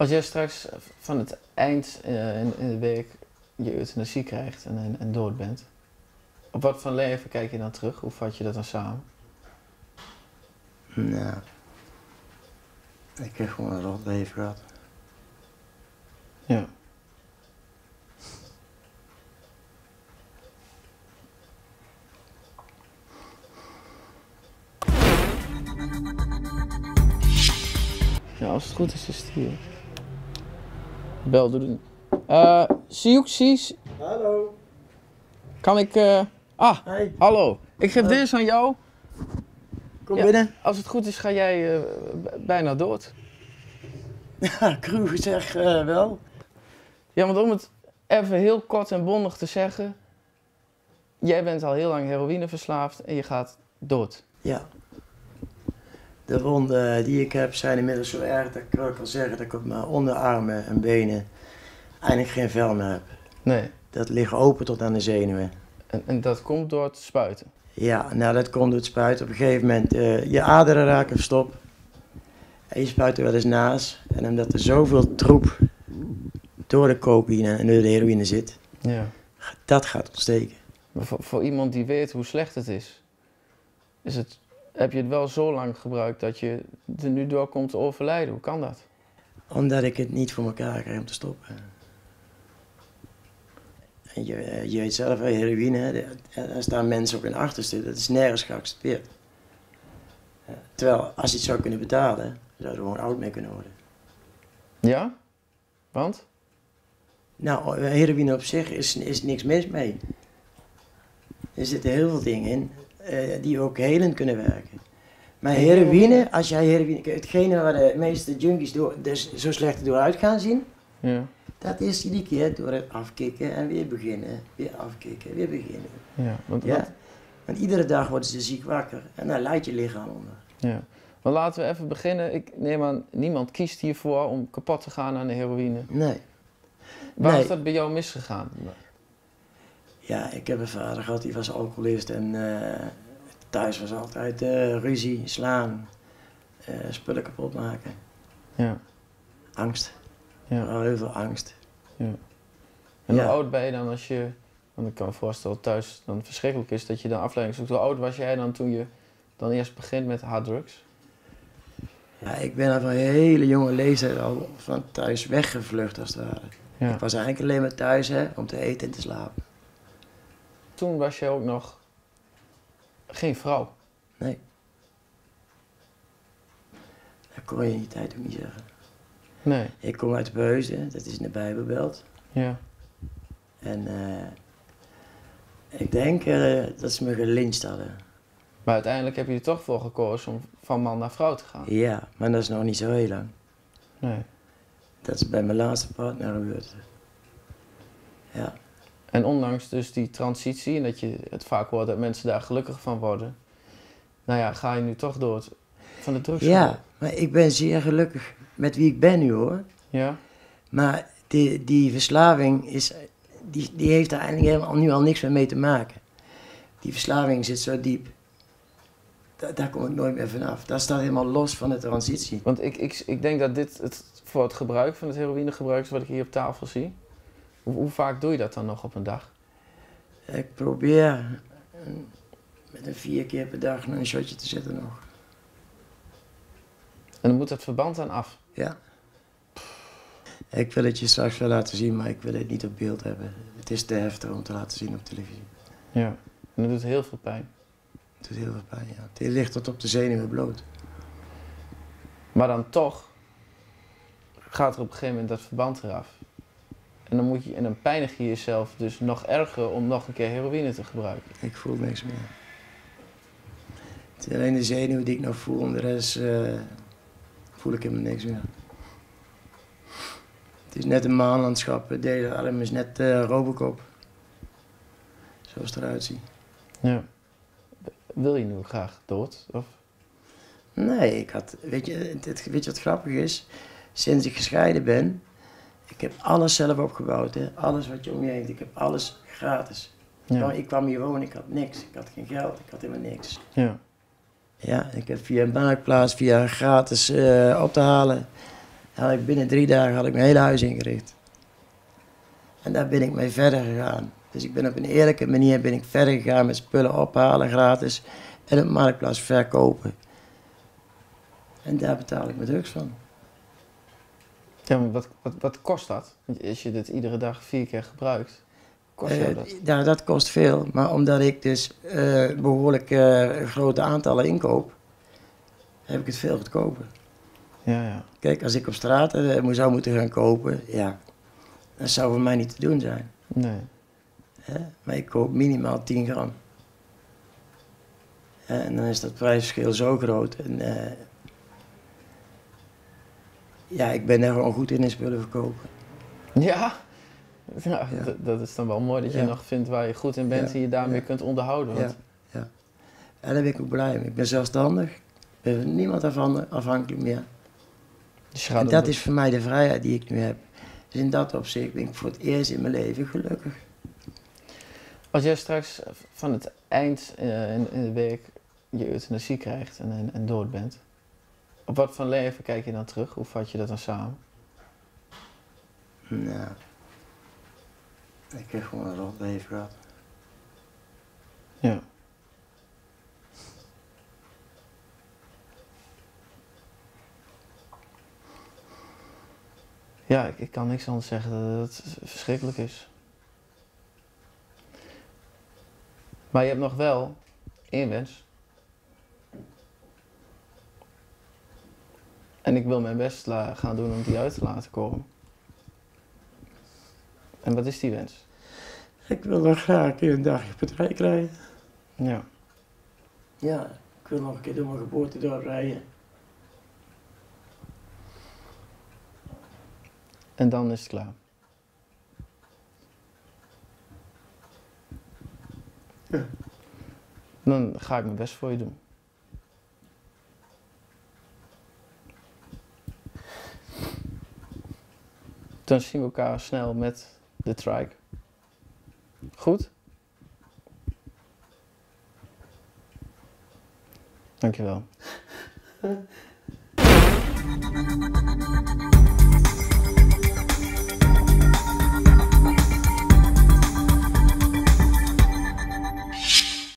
Als jij straks van het eind eh, in, in de week je euthanasie krijgt en, en, en dood bent, op wat voor leven kijk je dan terug? Hoe vat je dat dan samen? Nou, ik heb gewoon een rot leven gehad. Ja. Ja, als het goed is, is het hier. Bel, doe het. Eh, Siouxis, Hallo. kan ik... eh, Ah, Hey, hallo. Ik geef deze aan jou. kom Ja. binnen. Als het goed is, ga jij eh, bijna dood. Ja, zeg wel. Ja, want om het even heel kort en bondig te zeggen. Jij bent al heel lang heroïne verslaafd en je gaat dood. Ja. De wonden die ik heb zijn inmiddels zo erg dat ik wel kan zeggen dat ik op mijn onderarmen en benen eigenlijk geen vel meer heb. Nee. Dat ligt open tot aan de zenuwen. En, en dat komt door het spuiten. Ja, nou dat komt door het spuiten. Op een gegeven moment, eh, je aderen raken verstopt. En je spuit er wel eens naast. En omdat er zoveel troep door de cocaïne en door de heroïne zit, Ja. dat gaat ontsteken. Maar voor, voor iemand die weet hoe slecht het is, is het, heb je het wel zo lang gebruikt dat je er nu door komt te overlijden. Hoe kan dat? Omdat ik het niet voor elkaar krijg om te stoppen. En je, je weet zelf, heroïne, daar staan mensen ook in achterste. Dat is nergens geaccepteerd. Terwijl, als je het zou kunnen betalen, zou er gewoon oud mee kunnen worden. Ja? Want? Nou, eh, heroïne op zich is, is niks mis mee. Er zitten heel veel dingen in die ook helend kunnen werken. Maar heroïne, als jij heroïne... Hetgene waar de meeste junkies door, dus zo slecht door uit gaan zien, Ja. dat is iedere keer door het afkicken en weer beginnen. Weer afkicken, weer beginnen. Ja. Want, Ja? want- Want iedere dag worden ze ziek wakker en dan leidt je lichaam onder. ja. Maar laten we even beginnen. Ik neem aan, niemand kiest hiervoor om kapot te gaan aan de heroïne. Nee. Waar Nee. is dat bij jou misgegaan? Ja, ik heb een vader gehad die was alcoholist en eh, thuis was altijd eh, ruzie, slaan, eh, spullen kapot maken. Ja. Angst, ja. vooral heel veel angst. En Ja. hoe oud ben je dan als je, want ik kan me voorstellen dat thuis dan verschrikkelijk is dat je dan afleiding zoekt. Hoe oud was jij dan toen je dan eerst begint met harddrugs? Ja, ik ben al van een hele jonge leeftijd al van thuis weggevlucht als het ware. Ja. Ik was eigenlijk alleen maar thuis hè, om te eten en te slapen. Toen was jij ook nog geen vrouw. Nee. Dat kon je in die tijd ook niet zeggen. Nee. Ik kom uit Beusden, dat is in de Bijbelbelt. Ja. En eh, ik denk eh, dat ze me gelyncht hadden. Maar uiteindelijk heb je er toch voor gekozen om van man naar vrouw te gaan. Ja, maar dat is nog niet zo heel lang. Nee. Dat is bij mijn laatste partner gebeurd. Ja, En ondanks dus die transitie en dat je het vaak hoort dat mensen daar gelukkig van worden. Nou ja, ga je nu toch door het, van de drugs. ja, maar ik ben zeer gelukkig met wie ik ben nu hoor. Ja? Maar die, die verslaving is, die, die heeft er eigenlijk helemaal nu al niks meer mee te maken. Die verslaving zit zo diep. Da- daar kom ik nooit meer vanaf. Dat staat helemaal los van de transitie. Want ik, ik, ik denk dat dit het, voor het gebruik van het heroïnegebruik is wat ik hier op tafel zie. Hoe, hoe vaak doe je dat dan nog op een dag? Ik probeer eh, met een vier keer per dag een shotje te zetten nog. En dan moet het verband dan af. Ja. Ik wil het je straks wel laten zien, maar ik wil het niet op beeld hebben. Het is te heftig om te laten zien op televisie. Ja. En dat doet heel veel pijn. Het doet heel veel pijn, ja. Het ligt tot op de zenuwen bloot. Maar dan toch gaat er op een gegeven moment dat verband eraf. En dan, moet je, en dan pijnig je jezelf dus nog erger om nog een keer heroïne te gebruiken. Ik voel niks meer. Het is alleen de zenuw die ik nog voel, en de rest eh, voel ik helemaal niks meer. Het is net een maanlandschap, het delen arm is net eh Robocop. Zoals het eruit ziet. Ja. Wil je nu graag dood? Of? Nee, ik had, weet je, het- weet je wat grappig is? Sinds ik gescheiden ben, ik heb alles zelf opgebouwd. Hè? Alles wat je om je heen, ik heb alles gratis. Ja. Ik kwam hier wonen, ik had niks. Ik had geen geld, ik had helemaal niks. ja. Ja, ik heb via een marktplaats, via gratis eh, op te halen, had ik binnen drie dagen had ik mijn hele huis ingericht. En daar ben ik mee verder gegaan. Dus ik ben op een eerlijke manier ben ik verder gegaan met spullen ophalen gratis en op marktplaats verkopen. En daar betaal ik mijn drugs van. Ja, maar wat, wat, wat kost dat? Want Als je dit iedere dag vier keer gebruikt, kost jou Eh, dat? ja, dat kost veel. Maar omdat ik dus eh, behoorlijk eh, grote aantallen inkoop, heb ik het veel goedkoper. Ja, ja. Kijk, als ik op straat zou moeten gaan kopen, ja, dat zou voor mij niet te doen zijn. Nee. Maar ik koop minimaal 10 gram. En dan is dat prijsverschil zo groot. En, ja, ik ben er gewoon goed in in spullen verkopen. Ja? Ja, Ja. d- dat is dan wel mooi dat je Ja. nog vindt waar je goed in bent en je daarmee kunt onderhouden. Ja, Want, ja. En daar ben ik ook blij mee. Ik ben zelfstandig. Ik ben van niemand afhan- afhankelijk meer. dus En dat is voor mij de vrijheid die ik nu heb. Dus in dat opzicht ben ik voor het eerst in mijn leven gelukkig. Als jij straks van het eind eh, in, in de week je euthanasie krijgt en, en, en dood bent, op wat voor leven kijk je dan terug? Hoe vat je dat dan samen? Nou, ik heb gewoon een rot leven gehad. Ja. Ja, ik, ik kan niks anders zeggen dat het verschrikkelijk is. Maar je hebt nog wel één En ik wil mijn best gaan doen om die uit te laten komen. En wat is die wens? Ik wil nog graag een keer een dagje op het rij krijgen. Ja. Ja, ik wil nog een keer door mijn geboortedorp rijden. En dan is het klaar. Ja. Dan ga ik mijn best voor je doen. Dan zien we elkaar snel met de trike. Goed? Dankjewel.